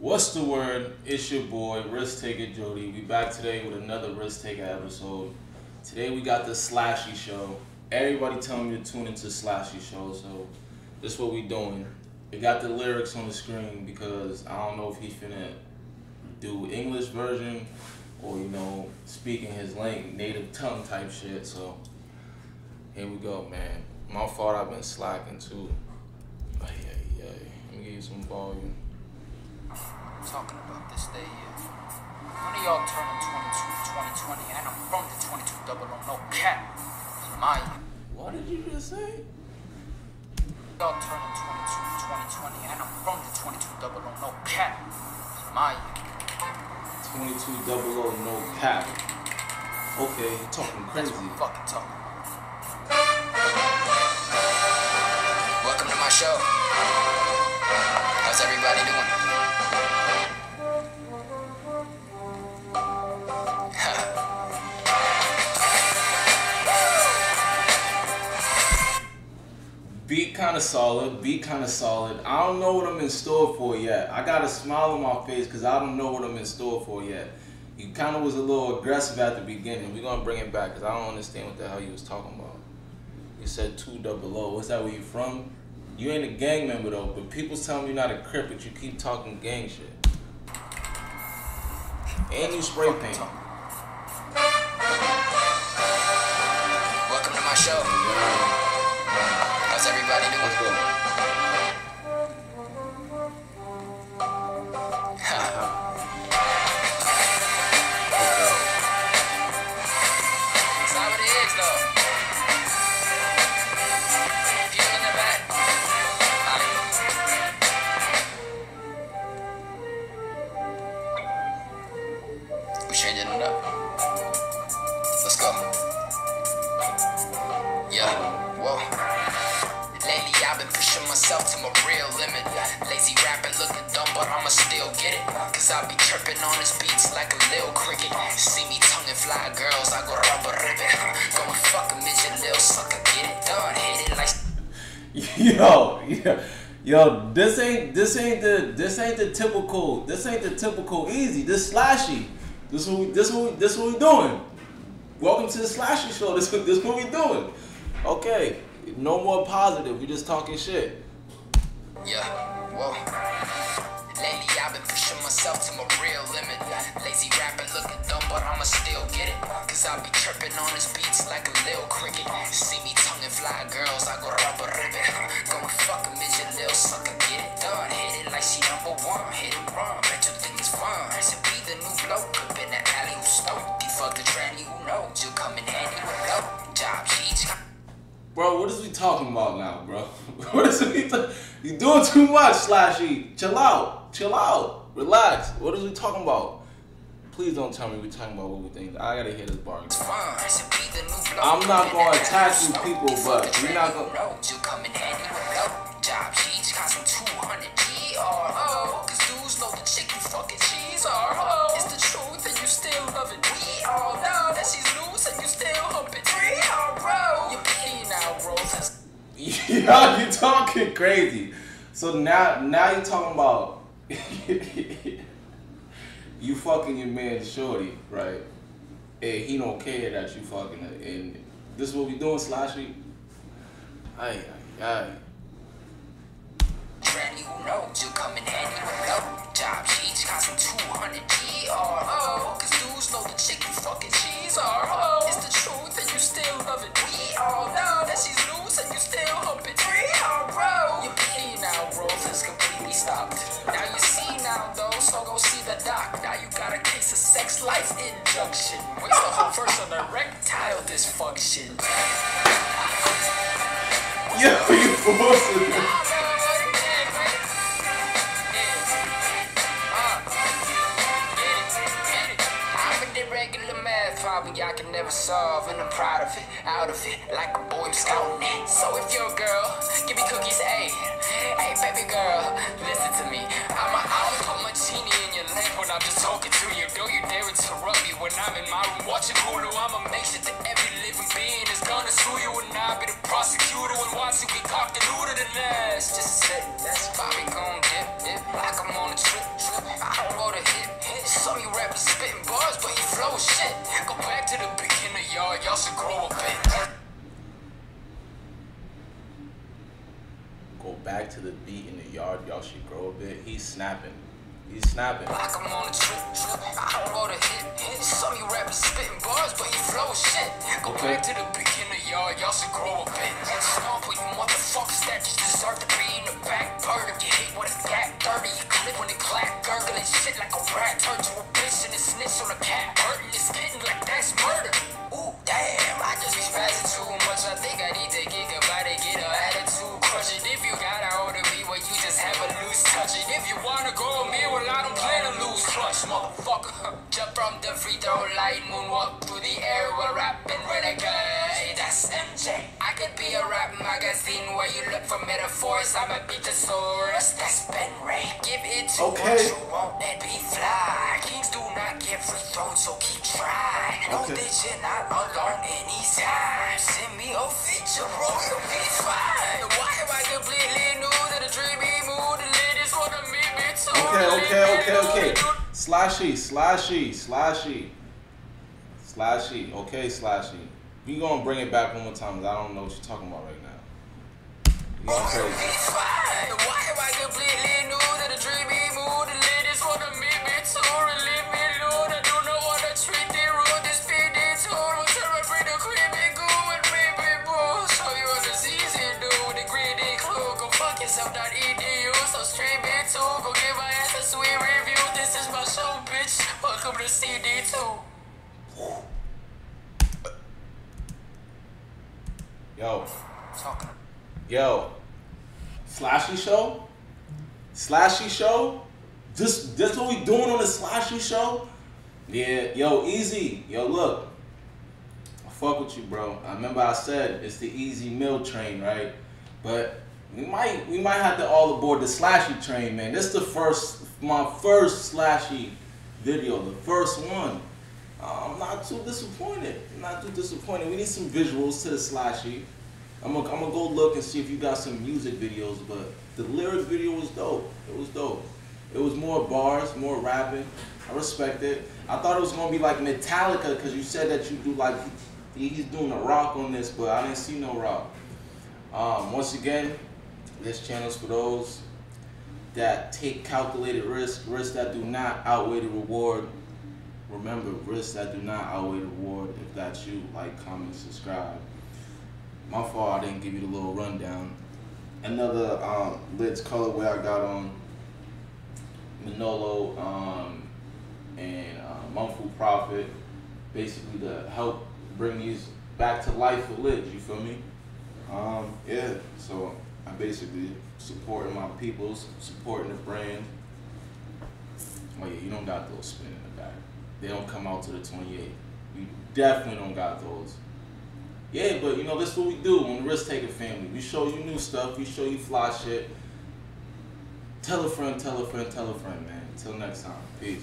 What's the word? It's your boy, Risk Taker Jodi. We back today with another Risk Taker episode. Today we got the Slashy Show. Everybody telling me to tune into Slashy Show, so this is what we doing. We got the lyrics on the screen because I don't know if he's finna do English version or you know speaking his lang- native tongue type shit. So here we go, man. My fault. I've been slacking too. Ay, ay, ay. Let me give you some volume. Talking about this day here. One of y'all turning 22, 2020, and I'm from the 22 double on no cap. It's my year. What did you just say? Y'all turning 22, 2020, and I'm from the 22 double on no cap. It's my year. 22 double O no cap. Okay, you talking That's crazy. what I'm fucking talking about. Welcome to my show. How's everybody doing? Beat kind of solid. Be kind of solid. I don't know what I'm in store for yet. I got a smile on my face because I don't know what I'm in store for yet. You kind of was a little aggressive at the beginning. We're gonna bring it back because I don't understand what the hell you was talking about. You said two double O. What's that? Where you from? You ain't a gang member though, but people telling me you're not a crip, but you keep talking gang shit. And you spray paint. Everybody doing? Let's go. Real limit. Lazy rapping looking dumb, but I'ma still get it. Cause I be tripping on his beats like a lil cricket. See me tongue and fly girls, I go rubber ribbon. Go and fuck a midget, lil sucker, get it done. Hit it like Yo, yo, yo, this ain't this ain't the this ain't the typical this ain't the typical Ez. This slashy. This what we this what we, this what we doing. Welcome to the slashy show. This what- this what we doing. Okay, no more positive. We just talking shit. Yeah, whoa. Lately I've been pushing myself to my real limit. Lazy rapping looking dumb, but I'ma still get it. Cause I be tripping on his beats like a lil cricket. See me tongue and fly girls, I go rubber ribbon. Go and fuck a midget, lil sucker, get it done. Hit it like she number one, hit it run. Bet you think it's fun. To be the new bloke, up in the alley who stoked. Fuck the tranny who knows you'll come in handy with low. Job cheats. Bro, what is we talking about now, bro? What is we? Th- you doing too much, slashy. Chill out, chill out, relax. What is we talking about? Please don't tell me we talking about what we think. I gotta hear this bar. I'm not gonna attack you people, but you're not gonna- Yeah, you talking crazy. So now, now you talking about you fucking your man Shorty, right? And he don't care that you fucking her. And this is what we doing, Slashy. Ay, ay, ay. Tranny who knows you come in handy with job sheets, cost some 200 GRO. Cause dudes know the chick you fucking cheese it's the truth and you still love it. We all know that she's loose and you sex life injunction. Waste the whole verse on erectile dysfunction. Yo, you bullshit. I'm in the regular math problem y'all can never solve, and I'm proud of it, out of it, like a boy scouting it. So if you're a girl, give me cookies, hey, hey, baby girl, when I'm in my room watching Hulu. I'ma make sure that every living being is gonna sue you, and I'll be the prosecutor and watch you get cocked and looted and ass. Just say that's Bobby gon' dip, dip, like I'm on a trip, trip. I don't want to hit, hit. Some you rappers spitting bars, but you flow shit. Go back to the beginning, y'all. Y'all should grow a bit. Go back to the beat in the yard. Y'all should grow a bit. He's snapping. He's snapping. Like I'm on a trip. Shit. Go back to the beginning, y'all. Y'all should grow a bit. Stomp with you motherfuckers that just deserve to be in the back burner. You hate when it's got dirty. You clip when it clap, gurgling shit like a rat. Turn to a bitch and a snitch on a cat. Hurting this kitten like that's murder. Ooh, damn. I just be spazzing too much. I think I need to get a body, get a attitude. Crush it. If you got a hold of me, well, you just have a loose touch it. If you wanna go with me, well, I don't plan to lose trust, motherfucker. Jump from the free throw line, moonwalk through the magazine where you look for metaphors. I'm a Beatosaurus. That's Ben Ray. Give it to Okay. what you want and be fly. Kings do not get free throws, so keep trying. Okay. that you're not alone anytime. Send me a feature, bro, you'll be fine. Why am I completely new to the dreamy mood? The ladies wanna meet me too. Okay, okay, okay, okay. Slashy, slashy, slashy. Slashy. Okay, slashy. We gonna bring it back one more time 'cause I don't know what you're talking about right now. You going crazy. Why am I completely new to the dreamy mood? The ladies wanna meet me too. Relieve me, Lord. I do not wanna treat the rude. This PD total. Tell me bring the creepy goo with me, people. Show you what it's easy to do. The greedy clue. Go fuck yourself, not edu. So stream it too. Go give my ass a sweet review. This is my show, bitch. Welcome to CD2. Yo, Talking. yo. Slashy show? Slashy show? This this what we doing on the slashy show? Yeah, yo, Ez. Yo, look. I fuck with you, bro. I remember I said it's the Ez Mil train, right? But we might we might have to all aboard the slashy train, man. This the first my first slashy video, the first one. I'm not too disappointed. I'm not too disappointed. We need some visuals to the slashy. I'm gonna, I'm gonna go look and see if you got some music videos, but the lyric video was dope. It was dope. It was more bars, more rapping. I respect it. I thought it was gonna be like Metallica because you said that you do like he's doing a rock on this, but I didn't see no rock. Um, once again, this channel's for those that take calculated risk, risks that do not outweigh the reward. Remember, risks that do not outweigh the reward. If that's you, like, comment, subscribe. My fault, I didn't give you the little rundown. Another um, Lids colorway I got on Manolo um, and uh, Monthful Profit, basically to help bring these back to life for Lids. You feel me? Um, yeah. So I'm basically supporting my peoples, supporting the brand. Oh yeah, you don't got those spin in the back. They don't come out to the 28. You definitely don't got those. Yeah, but you know, this is what we do on the Risk Taker family. We show you new stuff, we show you fly shit. Tell a friend, tell a friend, tell a friend, man. Until next time. Peace.